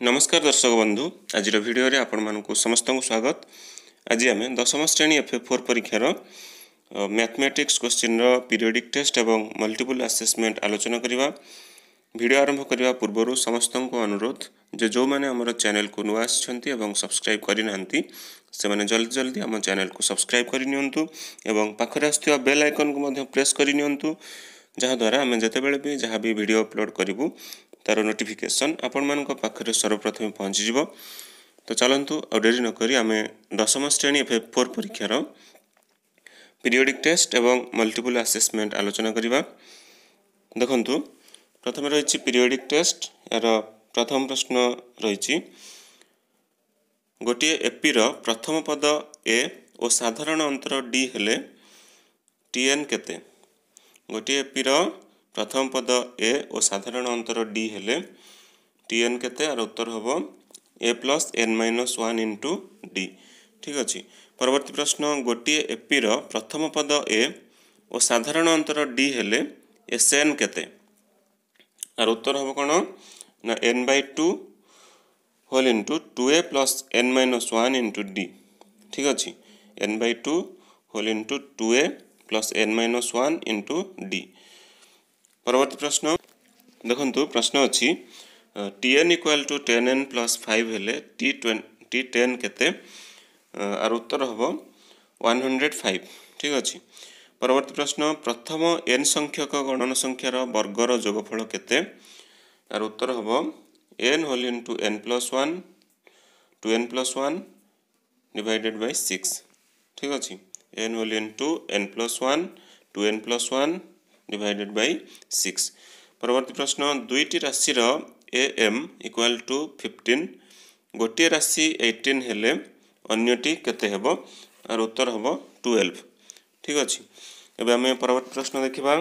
ନମସ୍କାର ଦର୍ଶକ ବନ୍ଧୁ ଆଜିର ଭିଡ଼ିଓରେ ଆପଣମାନଙ୍କୁ ସମସ୍ତଙ୍କୁ ସ୍ୱାଗତ ଆଜି ଆମେ ଦଶମ ଶ୍ରେଣୀ ଏଫ୍ ଏ ଫୋର୍ ପରୀକ୍ଷାର ମ୍ୟାଥମେଟିକ୍ସ କୋଶ୍ଚିନ୍ର ପିରିୟଡ଼ିକ୍ ଟେଷ୍ଟ ଏବଂ ମଲ୍ଟିପୁଲ୍ ଆସେସମେଣ୍ଟ ଆଲୋଚନା କରିବା ଭିଡ଼ିଓ ଆରମ୍ଭ କରିବା ପୂର୍ବରୁ ସମସ୍ତଙ୍କୁ ଅନୁରୋଧ ଯେ ଯେଉଁମାନେ ଆମର ଚ୍ୟାନେଲକୁ ନୂଆ ଆସିଛନ୍ତି ଏବଂ ସବସ୍କ୍ରାଇବ୍ କରିନାହାନ୍ତି ସେମାନେ ଜଲ୍ଦି ଜଲ୍ଦି ଆମ ଚ୍ୟାନେଲକୁ ସବସ୍କ୍ରାଇବ୍ କରିନିଅନ୍ତୁ ଏବଂ ପାଖରେ ଆସୁଥିବା ବେଲ୍ ଆଇକନ୍କୁ ମଧ୍ୟ ପ୍ରେସ୍ କରିନିଅନ୍ତୁ ଯାହାଦ୍ୱାରା ଆମେ ଯେତେବେଳେ ବି ଯାହା ବି ଭିଡ଼ିଓ ଅପଲୋଡ଼ କରିବୁ ତା'ର ନୋଟିଫିକେସନ୍ ଆପଣମାନଙ୍କ ପାଖରେ ସର୍ବପ୍ରଥମେ ପହଞ୍ଚିଯିବ। ତ ଚାଲନ୍ତୁ ଆଉ ଡେରି ନକରି ଆମେ ଦଶମ ଶ୍ରେଣୀ ଏଫ୍ ଫୋର୍ ପରୀକ୍ଷାର ପିରିୟଡ଼ିକ୍ ଟେଷ୍ଟ ଏବଂ ମଲ୍ଟିପୁଲ୍ ଆସେସମେଣ୍ଟ ଆଲୋଚନା କରିବା। ଦେଖନ୍ତୁ ପ୍ରଥମେ ରହିଛି ପିରିୟଡ଼ିକ୍ ଟେଷ୍ଟ ଏହାର ପ୍ରଥମ ପ୍ରଶ୍ନ ରହିଛି ଗୋଟିଏ ଏପିର ପ୍ରଥମ ପଦ ଏ ଓ ସାଧାରଣ ଅନ୍ତର ଡି ହେଲେ ଟି ଏନ୍ କେତେ? ଗୋଟିଏ ଏପିର প্রথম পদ এ ও সাধারণ অন্তর ডি হলে টিএন কেতে আর উত্তর হব A plus N minus one into D ঠিক আছে? পরবর্তী প্রশ্ন, গোটিয়ে এপির প্রথম পদ এ ও সাধারণ অন্তর ডি হলে এ সেন কেতে? আর উত্তর হব কোণ না N by two whole into two A plus N minus one into D ঠিক আছে? N by two whole into two A plus N minus one into D ପରବର୍ତ୍ତୀ ପ୍ରଶ୍ନ। ଦେଖନ୍ତୁ ପ୍ରଶ୍ନ ଅଛି T N equal to ten N plus five ହେଲେ T ଟି ten କେତେ? ଆର ଉତ୍ତର ହେବ ୱାନ୍ ହଣ୍ଡ୍ରେଡ଼ ଫାଇଭ୍ ଠିକ୍ ଅଛି। ପରବର୍ତ୍ତୀ ପ୍ରଶ୍ନ ପ୍ରଥମ ଏନ୍ ସଂଖ୍ୟକ ଗଣନ ସଂଖ୍ୟାର ବର୍ଗର ଯୋଗଫଳ କେତେ? ଆର ଉତ୍ତର ହେବ n whole into n plus 1 to n plus 1 divided by 6 ঠিক ଅଛି। n whole into n plus 1 to n plus 1 divided by 6 ପରବର୍ତ୍ତୀ ପ୍ରଶ୍ନ ଦୁଇଟି ରାଶିର A M equal to fifteen ଗୋଟିଏ ରାଶି ଏଇଟିନ୍ ହେଲେ ଅନ୍ୟଟି କେତେ ହେବ ଆର ଉତ୍ତର ହେବ ଟୁଏଲ୍ଭ ଠିକ୍ ଅଛି ଏବେ ଆମେ ପରବର୍ତ୍ତୀ ପ୍ରଶ୍ନ ଦେଖିବା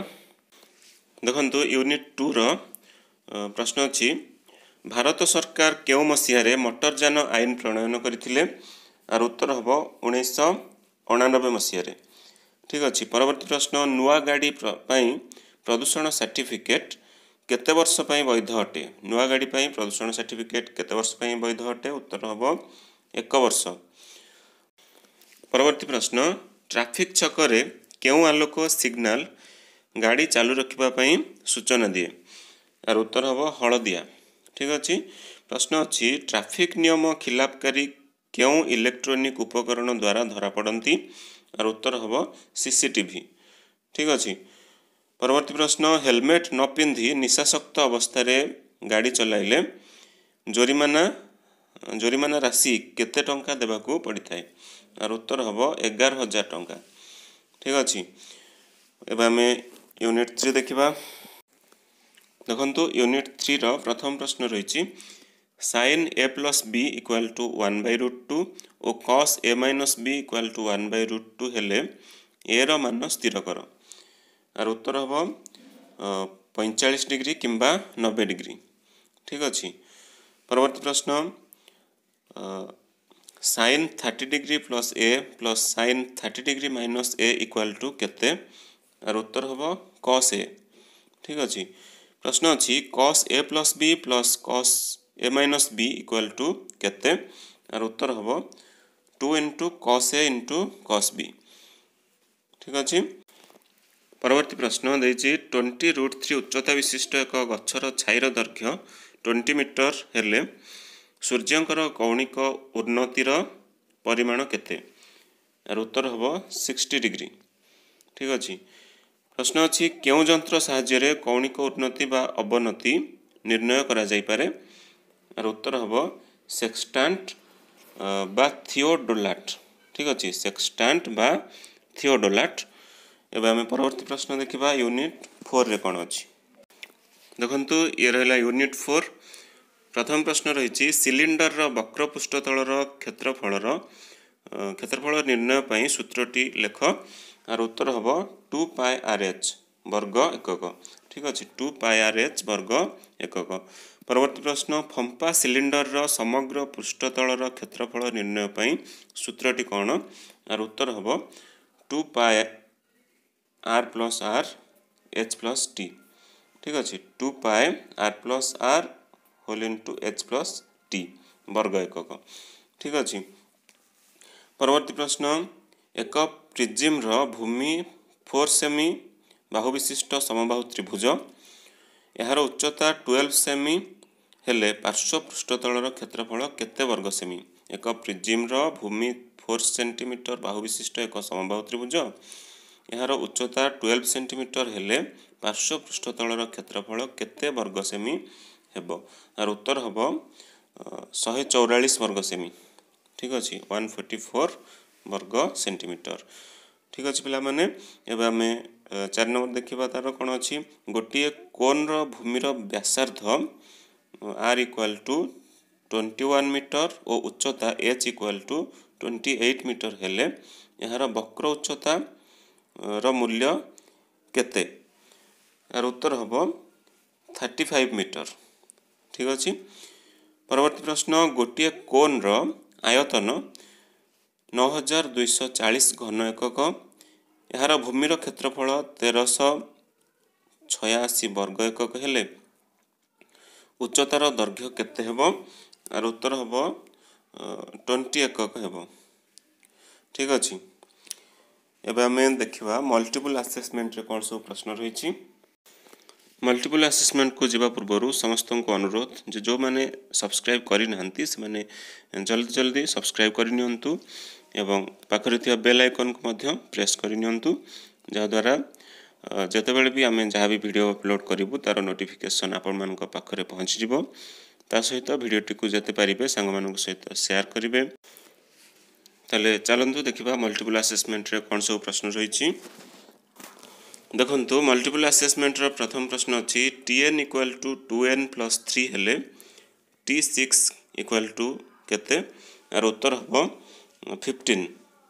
ଦେଖନ୍ତୁ ୟୁନିଟ୍ ଟୁର ପ୍ରଶ୍ନ ଅଛି ଭାରତ ସରକାର କେଉଁ ମସିହାରେ ମଟରଯାନ ଆଇନ ପ୍ରଣୟନ କରିଥିଲେ ଆର ଉତ୍ତର ହେବ ଉଣେଇଶହ ଅଣାନବେ ମସିହାରେ। ଠିକ୍ ଅଛି। ପରବର୍ତ୍ତୀ ପ୍ରଶ୍ନ ନୂଆ ଗାଡ଼ି ପାଇଁ ପ୍ରଦୂଷଣ ସାର୍ଟିଫିକେଟ୍ କେତେ ବର୍ଷ ପାଇଁ ବୈଧ ଅଟେ? ନୂଆ ଗାଡ଼ି ପାଇଁ ପ୍ରଦୂଷଣ ସାର୍ଟିଫିକେଟ୍ କେତେ ବର୍ଷ ପାଇଁ ବୈଧ ଅଟେ? ଉତ୍ତର ହେବ ଏକ ବର୍ଷ। ପରବର୍ତ୍ତୀ ପ୍ରଶ୍ନ ଟ୍ରାଫିକ୍ ଛକରେ କେଉଁ ଆଲୋକ ସିଗ୍ନାଲ ଗାଡ଼ି ଚାଲୁ ରଖିବା ପାଇଁ ସୂଚନା ଦିଏ? ଆର ଉତ୍ତର ହେବ ହଳଦିଆ। ଠିକ୍ ଅଛି। ପ୍ରଶ୍ନ ଅଛି ଟ୍ରାଫିକ୍ ନିୟମ ଖିଲାପକାରୀ କେଉଁ ଇଲେକ୍ଟ୍ରୋନିକ୍ ଉପକରଣ ଦ୍ୱାରା ଧରାପଡ଼ନ୍ତି? ଆର ଉତ୍ତର ହେବ ସିସିଟିଭି ଠିକ୍ ଅଛି ପରବର୍ତ୍ତୀ ପ୍ରଶ୍ନ ହେଲମେଟ୍ ନ ପିନ୍ଧି ନିଶାସକ୍ତ ଅବସ୍ଥାରେ ଗାଡ଼ି ଚଲାଇଲେ ଜୋରିମାନା ଜୋରିମାନା ରାଶି କେତେ ଟଙ୍କା ଦେବାକୁ ପଡ଼ିଥାଏ ଆର ଉତ୍ତର ହେବ ଏଗାର ହଜାର ଟଙ୍କା ଠିକ୍ ଅଛି ଏବେ ଆମେ ୟୁନିଟ୍ ଥ୍ରୀ ଦେଖିବା ଦେଖନ୍ତୁ ୟୁନିଟ୍ ଥ୍ରୀର ପ୍ରଥମ ପ୍ରଶ୍ନ ରହିଛି sine A plus B equal to one by root two O cos A minus B equal to one by root two ହେଲେ ଏର ମାନ ସ୍ଥିର କର। ଆର ଉତ୍ତର ହେବ ପଇଁଚାଳିଶ ଡିଗ୍ରୀ କିମ୍ବା ନବେ ଡିଗ୍ରୀ ଠିକ୍ ଅଛି। ପରବର୍ତ୍ତୀ ପ୍ରଶ୍ନ sine thirty degree plus A plus sine thirty degree minus A equal to କେତେ? ଆର ଉତ୍ତର ହେବ କସ୍ ଏ ଠିକ୍ ଅଛି। ପ୍ରଶ୍ନ ଅଛି cos A plus B plus cos minus B equal to କେତେ? ଆର ଉତ୍ତର ହେବ two into cos A into cos B ଠିକ୍ ଅଛି? ପରବର୍ତ୍ତୀ ପ୍ରଶ୍ନ ଦେଇଛି ଟ୍ୱେଣ୍ଟି ରୁଟ୍ ଥ୍ରୀ ଉଚ୍ଚତା ବିଶିଷ୍ଟ ଏକ ଗଛର ଛାଇର ଦୈର୍ଘ୍ୟ ଟ୍ୱେଣ୍ଟି ମିଟର ହେଲେ ସୂର୍ଯ୍ୟଙ୍କର କୌଣିକ ଉନ୍ନତିର ପରିମାଣ କେତେ? ଆର ଉତ୍ତର ହେବ ସିକ୍ସଟି ଡିଗ୍ରୀ ଠିକ୍ ଅଛି? ପ୍ରଶ୍ନ ଅଛି କେଉଁ ଯନ୍ତ୍ର ସାହାଯ୍ୟରେ କୌଣିକ ଉନ୍ନତି ବା ଅବନତି ନିର୍ଣ୍ଣୟ କରାଯାଇପାରେ? ଆର ଉତ୍ତର ହେବ ସେକ୍ସଟାଣ୍ଟ ବା ଥିଓଡୋଲାଟ୍ ଠିକ୍ ଅଛି ସେକ୍ସଟାଣ୍ଟ ବା ଥିଓଡୋଲାଟ୍ ଏବେ ଆମେ ପରବର୍ତ୍ତୀ ପ୍ରଶ୍ନ ଦେଖିବା ୟୁନିଟ୍ ଫୋର୍ରେ କ'ଣ ଅଛି ଦେଖନ୍ତୁ ଇଏ ରହିଲା ୟୁନିଟ୍ ଫୋର୍ ପ୍ରଥମ ପ୍ରଶ୍ନ ରହିଛି ସିଲିଣ୍ଡରର ବକ୍ର ପୃଷ୍ଠତଳର କ୍ଷେତ୍ରଫଳର କ୍ଷେତ୍ରଫଳ ନିର୍ଣ୍ଣୟ ପାଇଁ ସୂତ୍ରଟି ଲେଖ। ଆର ଉତ୍ତର ହେବ ଟୁ ପାଏ ଆର୍ ଏଚ୍ ବର୍ଗ ଏକକ। ଠିକ୍ ଅଛି? ଟୁ ପାଏ ଆର୍ ଏଚ୍ ବର୍ଗ ଏକକ। ପରବର୍ତ୍ତୀ ପ୍ରଶ୍ନ ଫମ୍ପା ସିଲିଣ୍ଡରର ସମଗ୍ର ପୃଷ୍ଠତଳର କ୍ଷେତ୍ରଫଳ ନିର୍ଣ୍ଣୟ ପାଇଁ ସୂତ୍ରଟି କ'ଣ? ଆର ଉତ୍ତର ହେବ two pi r plus r h plus t. ଠିକ୍ ଅଛି two pi r plus r whole into h plus t ବର୍ଗ ଏକକ। ଠିକ୍ ଅଛି ପରବର୍ତ୍ତୀ ପ୍ରଶ୍ନ ଏକ ପ୍ରିଜିମ୍ର ଭୂମି ଫୋର୍ ସେମି ବାହୁ ବିଶିଷ୍ଟ ସମବାହୁ ତ୍ରିଭୁଜ। ଏହାର ଉଚ୍ଚତା ଟୁଏଲ୍ଭ ସେମି ହେଲେ ପାର୍ଶ୍ୱ ପୃଷ୍ଠତଳର କ୍ଷେତ୍ରଫଳ କେତେ ବର୍ଗ ସେମି ଏକ ପ୍ରିଜିମ୍ର ଭୂମି ଫୋର୍ ସେଣ୍ଟିମିଟର ବାହୁ ବିଶିଷ୍ଟ ଏକ ସମବାହୁ ତ୍ରିଭୁଜ। ଏହାର ଉଚ୍ଚତା ଟୁଏଲ୍ଭ ସେଣ୍ଟିମିଟର ହେଲେ ପାର୍ଶ୍ୱ ପୃଷ୍ଠତଳର କ୍ଷେତ୍ରଫଳ କେତେ ବର୍ଗ ସେମି ହେବ? ଆର ଉତ୍ତର ହେବ ଶହେ ଚଉରାଳିଶ ବର୍ଗ ସେମି ଠିକ୍ ଅଛି ୱାନ୍ ଫୋର୍ଟି ଫୋର୍ ବର୍ଗ ସେଣ୍ଟିମିଟର। ଠିକ୍ ଅଛି ପିଲାମାନେ ଏବେ ଆମେ ଚାରି ନମ୍ବର ଦେଖିବା ତା'ର କ'ଣ ଅଛି। ଗୋଟିଏ କୋନ୍ର ଭୂମିର ବ୍ୟାସାର୍ଦ୍ଧ R equal to twenty one metre ଓ ଉଚ୍ଚତା H equal to twenty eight metre ହେଲେ ଏହାର ବକ୍ର ଉଚ୍ଚତା ର ମୂଲ୍ୟ କେତେ? ଏହାର ଉତ୍ତର ହେବ ଥାର୍ଟି ଫାଇଭ୍ ମିଟର ଠିକ୍ ଅଛି? ପରବର୍ତ୍ତୀ ପ୍ରଶ୍ନ ଗୋଟିଏ କୋନ୍ର ଆୟତନ ନଅ ହଜାର ଦୁଇଶହ ଚାଳିଶ ଘନ ଏକକ। ଏହାର ଭୂମିର କ୍ଷେତ୍ରଫଳ ତେରଶହ ଛୟାଅଶୀ ବର୍ଗ ଏକକ ହେଲେ ଉଚ୍ଚତାର ଦୈର୍ଘ୍ୟ କେତେ ହେବ? ଆର ଉତ୍ତର ହେବ ଟ୍ୱେଣ୍ଟି ଏକକ ହେବ। ଠିକ୍ ଅଛି। ଏବେ ଆମେ ଦେଖିବା ମଲ୍ଟିପୁଲ୍ ଆସେସମେଣ୍ଟରେ କ'ଣ ସବୁ ପ୍ରଶ୍ନ ରହିଛି। ମଲ୍ଟିପୁଲ୍ ଆସେସମେଣ୍ଟକୁ ଯିବା ପୂର୍ବରୁ ସମସ୍ତଙ୍କୁ ଅନୁରୋଧ ଯେ ଯେଉଁମାନେ ସବସ୍କ୍ରାଇବ୍ କରିନାହାନ୍ତି ସେମାନେ ଜଲ୍ଦି ଜଲ୍ଦି ସବସ୍କ୍ରାଇବ୍ କରିନିଅନ୍ତୁ ଏବଂ ପାଖରେ ଥିବା ବେଲ୍ ଆଇକନ୍କୁ ମଧ୍ୟ ପ୍ରେସ୍ କରିନିଅନ୍ତୁ ଯାହାଦ୍ୱାରା ଯେତେବେଳେ ବି ଆମେ ଯାହା ବି ଭିଡ଼ିଓ ଅପଲୋଡ଼ କରିବୁ ତା'ର ନୋଟିଫିକେସନ୍ ଆପଣମାନଙ୍କ ପାଖରେ ପହଞ୍ଚିଯିବ। ତା ସହିତ ଭିଡ଼ିଓଟିକୁ ଯେତେ ପାରିବେ ସାଙ୍ଗମାନଙ୍କ ସହିତ ସେୟାର କରିବେ। ତାହେଲେ ଚାଲନ୍ତୁ ଦେଖିବା ମଲ୍ଟିପୁଲ୍ ଆସେସମେଣ୍ଟରେ କ'ଣ ସବୁ ପ୍ରଶ୍ନ ରହିଛି। ଦେଖନ୍ତୁ ମଲ୍ଟିପୁଲ୍ ଆସେସମେଣ୍ଟର ପ୍ରଥମ ପ୍ରଶ୍ନ ଅଛି T N equal to two N plus three ହେଲେ ଟି ସିକ୍ସ ଇକ୍ୱାଲ୍ ଟୁ କେତେ? ଆର ଉତ୍ତର ହେବ ଫିଫ୍ଟିନ୍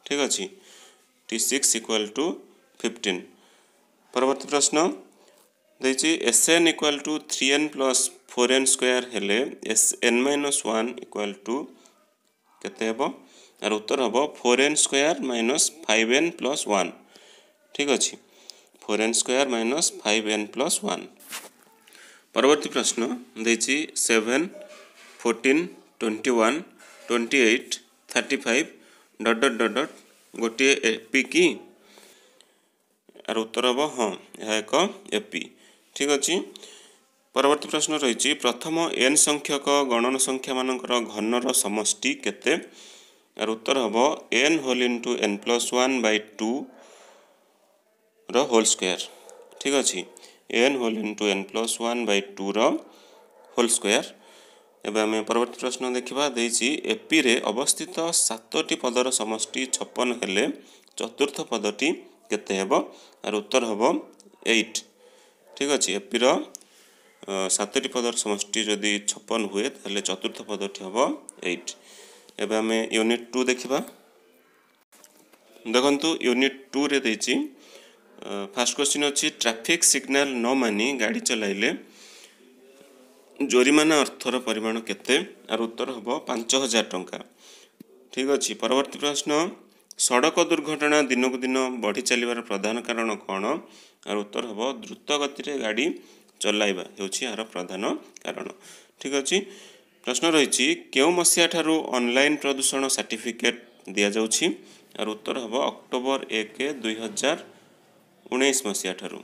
ଠିକ୍ ଅଛି? T six equal to fifteen ପରବର୍ତ୍ତୀ ପ୍ରଶ୍ନ ଦେଇଛି S N equal to three N plus four N square ହେଲେ S N minus one equal to କେତେ ହେବ ଆର ଉତ୍ତର ହେବ four N square minus five N plus one ଠିକ୍ ଅଛି four N square minus five N plus one ପରବର୍ତ୍ତୀ ପ୍ରଶ୍ନ ଦେଇଛି seven fourteen twenty one twenty eight thirty five dot dot dot dot ଗୋଟିଏ ଏପି କି ଆର ଉତ୍ତର ହେବ ହଁ ଏହା ଏକ ଏପି ଠିକ୍ ଅଛି। ପରବର୍ତ୍ତୀ ପ୍ରଶ୍ନ ରହିଛି ପ୍ରଥମ ଏନ୍ ସଂଖ୍ୟକ ଗଣନ ସଂଖ୍ୟାମାନଙ୍କର ଘନର ସମଷ୍ଟି କେତେ? ଆର ଉତ୍ତର ହେବ N whole into N plus one by two ର ହୋଲ୍ ସ୍କୋୟାର ଠିକ୍ ଅଛି। N whole into N plus one by tour whole square ଏବେ ଆମେ ପରବର୍ତ୍ତୀ ପ୍ରଶ୍ନ ଦେଖିବା ଦେଇଛି ଏପିରେ ଅବସ୍ଥିତ ସାତଟି ପଦର ସମଷ୍ଟି ଛପନ ହେଲେ ଚତୁର୍ଥ ପଦଟି କେତେ ହେବ? ଆର ଉତ୍ତର ହେବ ଏଇଟ୍ ଠିକ୍ ଅଛି ଏପିର ସାତଟି ପଦର ସମଷ୍ଟି ଯଦି ଛପନ ହୁଏ ତାହେଲେ ଚତୁର୍ଥ ପଦଟି ହେବ ଏଇଟ୍ ଏବେ ଆମେ ୟୁନିଟ୍ ଟୁ ଦେଖିବା। ଦେଖନ୍ତୁ ୟୁନିଟ୍ ଟୁରେ ଦେଇଛି ଫାର୍ଷ୍ଟ କ୍ୱେଶ୍ଚିନ୍ ଅଛି ଟ୍ରାଫିକ୍ ସିଗ୍ନାଲ ନ ମାନି ଗାଡ଼ି ଚଲାଇଲେ ଜୋରିମାନା ଅର୍ଥର ପରିମାଣ କେତେ? ଆର ଉତ୍ତର ହେବ ପାଞ୍ଚ ହଜାର ଟଙ୍କା। ଠିକ୍ ଅଛି ପରବର୍ତ୍ତୀ ପ୍ରଶ୍ନ ସଡ଼କ ଦୁର୍ଘଟଣା ଦିନକୁ ଦିନ ବଢ଼ି ଚାଲିବାର ପ୍ରଧାନ କାରଣ କ'ଣ? ଆର ଉତ୍ତର ହେବ ଦ୍ରୁତ ଗତିରେ ଗାଡ଼ି ଚଲାଇବା ହେଉଛି ଏହାର ପ୍ରଧାନ କାରଣ। ଠିକ୍ ଅଛି। ପ୍ରଶ୍ନ ରହିଛି କେଉଁ ମସିହା ଠାରୁ ଅନଲାଇନ୍ ପ୍ରଦୂଷଣ ସାର୍ଟିଫିକେଟ୍ ଦିଆଯାଉଛି? ଆର ଉତ୍ତର ହେବ ଅକ୍ଟୋବର ଏକ ଦୁଇ ହଜାର ଉଣେଇଶ ମସିହା ଠାରୁ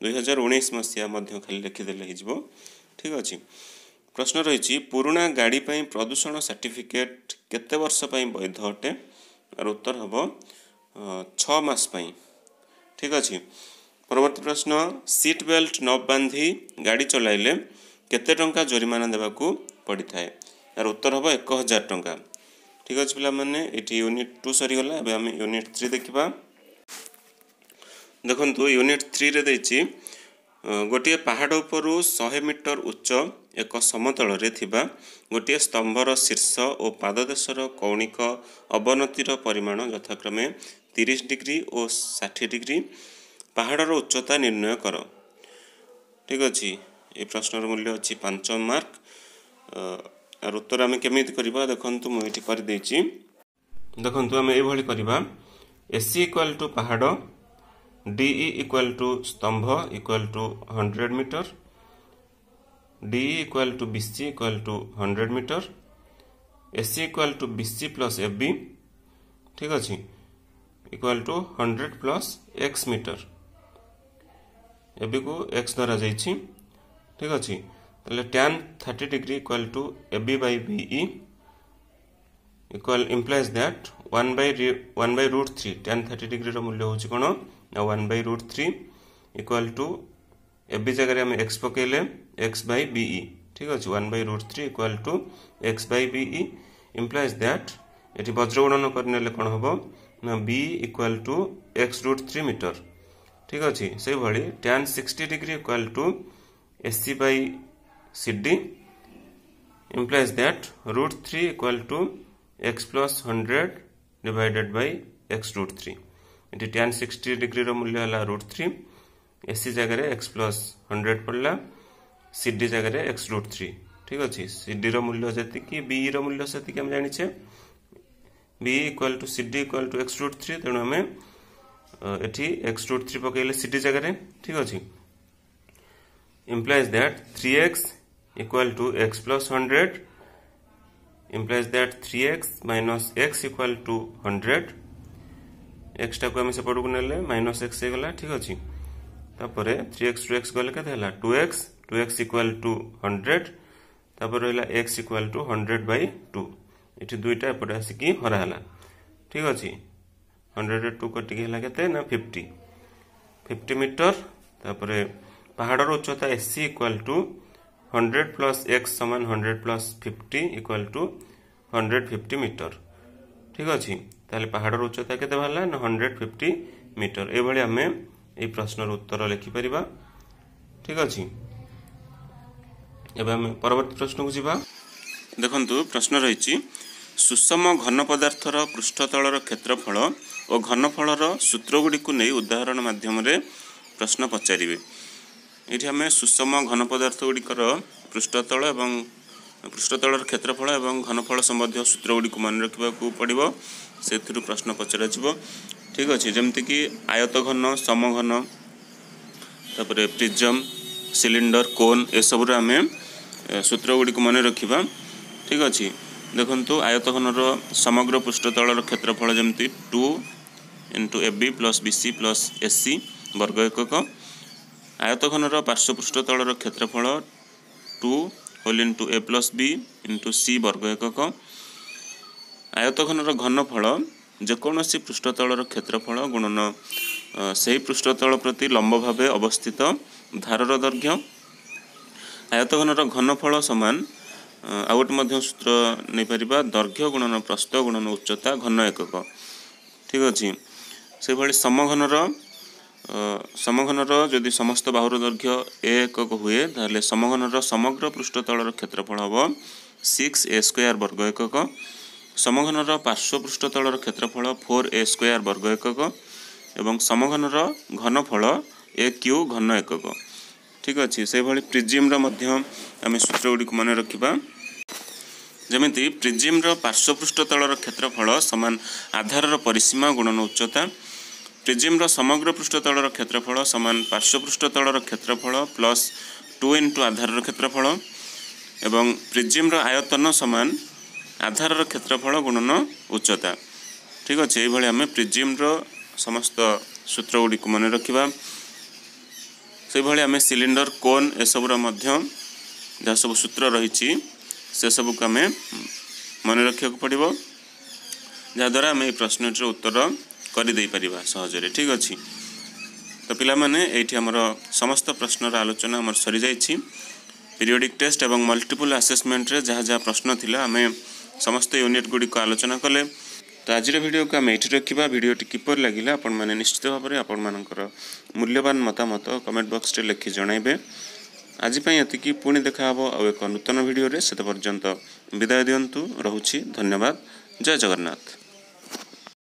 ଦୁଇ ହଜାର ଉଣେଇଶ ମସିହା ମଧ୍ୟ ଖାଲି ଲେଖିଦେଲେ ହେଇଯିବ। ଠିକ୍ ଅଛି। ପ୍ରଶ୍ନ ରହିଛି ପୁରୁଣା ଗାଡ଼ି ପାଇଁ ପ୍ରଦୂଷଣ ସାର୍ଟିଫିକେଟ୍ କେତେ ବର୍ଷ ପାଇଁ ବୈଧ ଅଟେ? ଆର ଉତ୍ତର ହେବ ଛଅ ମାସ ପାଇଁ। ଠିକ୍ ଅଛି? ପରବର୍ତ୍ତୀ ପ୍ରଶ୍ନ ସିଟ୍ ବେଲ୍ଟ ନ ବାନ୍ଧି ଗାଡ଼ି ଚଲାଇଲେ କେତେ ଟଙ୍କା ଜୋରିମାନା ଦେବାକୁ ପଡ଼ିଥାଏ? ଏହାର ଉତ୍ତର ହେବ ଏକ ହଜାର ଟଙ୍କା। ଠିକ୍ ଅଛି ପିଲାମାନେ ଏଠି ୟୁନିଟ୍ ଟୁ ସରିଗଲା ଏବେ ଆମେ ୟୁନିଟ୍ ଥ୍ରୀ ଦେଖିବା। ଦେଖନ୍ତୁ ୟୁନିଟ୍ ଥ୍ରୀରେ ଦେଇଛି ଗୋଟିଏ ପାହାଡ଼ ଉପରୁ ଶହେ ମିଟର ଉଚ୍ଚ ଏକ ସମତଳରେ ଥିବା ଗୋଟିଏ ସ୍ତମ୍ଭର ଶୀର୍ଷ ଓ ପାଦଦେଶର କୌଣିକ ଅବନତିର ପରିମାଣ ଯଥାକ୍ରମେ ତିରିଶ ଡିଗ୍ରୀ ଓ ଷାଠିଏ ଡିଗ୍ରୀ ପାହାଡ଼ର ଉଚ୍ଚତା ନିର୍ଣ୍ଣୟ କର। ଠିକ୍ ଅଛି ଏ ପ୍ରଶ୍ନର ମୂଲ୍ୟ ଅଛି ପାଞ୍ଚ ମାର୍କ। ଆର ଉତ୍ତର ଆମେ କେମିତି କରିବା ଦେଖନ୍ତୁ ମୁଁ ଏଠି କରିଦେଇଛି। ଦେଖନ୍ତୁ ଆମେ ଏଇଭଳି କରିବା। ଏସି ଇକ୍ୱାଲ୍ ଟୁ ପାହାଡ଼ ଡିଇ ଇକ୍ୱାଲ୍ ଟୁ ସ୍ତମ୍ଭ equal to hundred metre equal to B C equal to hundred metre A C equal to B C plus A B ଠିକ୍ ଅଛି equal to hundred plus X metre ଏବିକୁ X ଧରାଯାଇଛି ଠିକ୍ ଅଛି ତାହେଲେ tan thirty degree equal to A B by B E equal implies that one by one by root three tan thirty ଡିଗ୍ରୀର ମୂଲ୍ୟ ହେଉଛି କ'ଣ? ନା one by root three equal to A B ଜାଗାରେ ଆମେ ଏକ୍ସ ପକେଇଲେ ଏକ୍ସ ବାଇ ବି ଇ ଠିକ୍ ଅଛି one by root three equal to X by B E implies that ଏଠି ବଜ୍ରଗୁଣନ କରିନେଲେ କ'ଣ ହେବ ନା B equal to X root three metre ଠିକ୍ ଅଛି ସେଇଭଳି tan sixty degree equal to AC by C D implies that root 3 equal to x plus 100 divided by x root 3 ଏଠି tan 60 ଡିଗ୍ରୀର ମୂଲ୍ୟ ହେଲା root 3 AC ଜାଗାରେ x plus 100 ପଡ଼ିଲା CD জায়গায় x root three ঠিক ଅଛି ସିଡିର ମୂଲ୍ୟ ଯେତିକି ବିଇର ମୂଲ୍ୟ ସେତିକି ଆମେ ଜାଣିଛେ B equal to CD equal to X root three ତେଣୁ ଆମେ ଏଠି ଏକ୍ସ ରୁଟ୍ ଥ୍ରୀ ପକେଇଲେ ସିଡି ଜାଗାରେ ଠିକ୍ ଅଛି implies that three X equal to X plus hundred implies that three X minus X equal to hundred ଏକ୍ସଟାକୁ ଆମେ ସେପଟକୁ ନେଲେ ମାଇନସ୍ ଏକ୍ସ ହେଇଗଲା ଠିକ୍ ଅଛି ତାପରେ ଥ୍ରୀ ଏକ୍ସ ଟୁ ଏକ୍ସ ଗଲେ କେତେ ହେଲା two X 2x equal to 100 তারপরে রহিলা x equal to 100 by 2 এটি দুইটা এপটে আসিকি হরা হলা ঠিক আছে? 100 রে 2 কটিকি হলা কেতে না 50 50 মিটার তারপরে পাহাড়র উচ্চতা sc equal to 100 plus x সমান 100 plus 50 equal to 150 মিটার ঠিক আছে? তাহলে পাহাড়র উচ্চতা কেতে বাহারা না 150 মিটার এইভাবে আমি এই প্রশ্নর উত্তর লিখিপারিবা ঠিক আছে? ଏବେ ଆମେ ପରବର୍ତ୍ତୀ ପ୍ରଶ୍ନକୁ ଯିବା। ଦେଖନ୍ତୁ ପ୍ରଶ୍ନ ରହିଛି ସୁଷମ ଘନ ପଦାର୍ଥର ପୃଷ୍ଠତଳର କ୍ଷେତ୍ରଫଳ ଓ ଘନଫଳର ସୂତ୍ରଗୁଡ଼ିକୁ ନେଇ ଉଦାହରଣ ମାଧ୍ୟମରେ ପ୍ରଶ୍ନ ପଚାରିବେ। ଏଠି ଆମେ ସୁଷମ ଘନ ପଦାର୍ଥ ଗୁଡ଼ିକର ପୃଷ୍ଠତଳ ଏବଂ ପୃଷ୍ଠତଳର କ୍ଷେତ୍ରଫଳ ଏବଂ ଘନଫଳ ସମ୍ବନ୍ଧୀୟ ସୂତ୍ରଗୁଡ଼ିକୁ ମନେ ରଖିବାକୁ ପଡ଼ିବ। ସେଥିରୁ ପ୍ରଶ୍ନ ପଚରାଯିବ। ଠିକ୍ ଅଛି ଯେମିତିକି ଆୟତ ଘନ ସମଘନ ତାପରେ ପ୍ରିଜମ୍ ସିଲିଣ୍ଡର କୋନ୍ ଏସବୁରୁ ଆମେ ସୂତ୍ରଗୁଡ଼ିକୁ ମନେ ରଖିବା। ଠିକ୍ ଅଛି। ଦେଖନ୍ତୁ ଆୟତ ଘନର ସମଗ୍ର ପୃଷ୍ଠତଳର କ୍ଷେତ୍ରଫଳ ଯେମିତି two into A B plus B C plus S C ବର୍ଗ ଏକକ। ଆୟତ ଘନର ପାର୍ଶ୍ୱ ପୃଷ୍ଠତଳର କ୍ଷେତ୍ରଫଳ two whole into A plus B into C ବର୍ଗ ଏକକ। ଆୟତ ଘନର ଘନଫଳ ଯେକୌଣସି ପୃଷ୍ଠତଳର କ୍ଷେତ୍ରଫଳ ଗୁଣନ ସେହି ପୃଷ୍ଠତଳ ପ୍ରତି ଲମ୍ବ ଭାବେ ଅବସ୍ଥିତ ଧାରର ଦୈର୍ଘ୍ୟ ଆୟତଘନର ଘନଫଳ ସମାନ ଆଉ ଗୋଟେ ମଧ୍ୟ ସୂତ୍ର ନେଇପାରିବା ଦୈର୍ଘ୍ୟ ଗୁଣନ ପ୍ରସ୍ତ ଗୁଣନ ଉଚ୍ଚତା ଘନ ଏକକ। ଠିକ୍ ଅଛି? ସେଭଳି ସମଘନର ସମଘନର ଯଦି ସମସ୍ତ ବାହୁର ଦୈର୍ଘ୍ୟ ଏ ଏକକ ହୁଏ ତାହେଲେ ସମଘନର ସମଗ୍ର ପୃଷ୍ଠତଳର କ୍ଷେତ୍ରଫଳ ହେବ ସିକ୍ସ ଏ ସ୍କୋୟାର ବର୍ଗ ଏକକ। ସମଘନର ପାର୍ଶ୍ୱ ପୃଷ୍ଠତଳର କ୍ଷେତ୍ରଫଳ ଫୋର୍ ଏ ସ୍କୋୟାର ବର୍ଗ ଏକକ। ଏବଂ ସମଘନର ଘନଫଳ ଏ କ୍ୟୁ ଘନ ଏକକ। ଠିକ୍ ଅଛି ସେହିଭଳି ପ୍ରିଜିମ୍ର ମଧ୍ୟ ଆମେ ସୂତ୍ରଗୁଡ଼ିକୁ ମନେ ରଖିବା। ଯେମିତି ପ୍ରିଜିମ୍ର ପାର୍ଶ୍ୱ ପୃଷ୍ଠତଳର କ୍ଷେତ୍ରଫଳ ସମାନ ଆଧାରର ପରିସୀମା ଗୁଣନ ଉଚ୍ଚତା ପ୍ରିଜିମ୍ର ସମଗ୍ର ପୃଷ୍ଠତଳର କ୍ଷେତ୍ରଫଳ ସମାନ ପାର୍ଶ୍ୱ ପୃଷ୍ଠତଳର କ୍ଷେତ୍ରଫଳ ପ୍ଲସ୍ ଟୁ ଇଣ୍ଟୁ ଆଧାରର କ୍ଷେତ୍ରଫଳ ଏବଂ ପ୍ରିଜିମ୍ର ଆୟତନ ସମାନ ଆଧାରର କ୍ଷେତ୍ରଫଳ ଗୁଣନ ଉଚ୍ଚତା। ଠିକ୍ ଅଛି ଏଇଭଳି ଆମେ ପ୍ରିଜିମ୍ର ସମସ୍ତ ସୂତ୍ରଗୁଡ଼ିକୁ ମନେ ରଖିବା। ସେହିଭଳି ଆମେ ସିଲିଣ୍ଡର କୋନ୍ ଏସବୁର ମଧ୍ୟ ଯାହା ସବୁ ସୂତ୍ର ରହିଛି ସେସବୁକୁ ଆମେ ମନେ ରଖିବାକୁ ପଡ଼ିବ ଯାହାଦ୍ୱାରା ଆମେ ଏଇ ପ୍ରଶ୍ନଟିର ଉତ୍ତର କରିଦେଇପାରିବା ସହଜରେ ଠିକ୍ ଅଛି ତ ପିଲାମାନେ ଏଇଠି ଆମର ସମସ୍ତ ପ୍ରଶ୍ନର ଆଲୋଚନା ଆମର ସରିଯାଇଛି ପିରିୟଡ଼ିକ୍ ଟେଷ୍ଟ ଏବଂ ମଲ୍ଟିପୁଲ୍ ଆସେସମେଣ୍ଟରେ ଯାହା ଯାହା ପ୍ରଶ୍ନ ଥିଲା ଆମେ ସମସ୍ତ ୟୁନିଟ୍ ଗୁଡ଼ିକ ଆଲୋଚନା କଲେ ତ ଆଜିର ଭିଡ଼ିଓକୁ ଆମେ ଏଇଠି ରଖିବା। ଭିଡ଼ିଓଟି କିପରି ଲାଗିଲା ଆପଣମାନେ ନିଶ୍ଚିତ ଭାବରେ ଆପଣମାନଙ୍କର ମୂଲ୍ୟବାନ ମତାମତ କମେଣ୍ଟ ବକ୍ସରେ ଲେଖି ଜଣାଇବେ। ଆଜି ପାଇଁ ଏତିକି। ପୁଣି ଦେଖାହେବ ଆଉ ଏକ ନୂତନ ଭିଡ଼ିଓରେ। ସେତେ ପର୍ଯ୍ୟନ୍ତ ବିଦାୟ ଦିଅନ୍ତୁ। ରହୁଛି। ଧନ୍ୟବାଦ। ଜୟ ଜଗନ୍ନାଥ।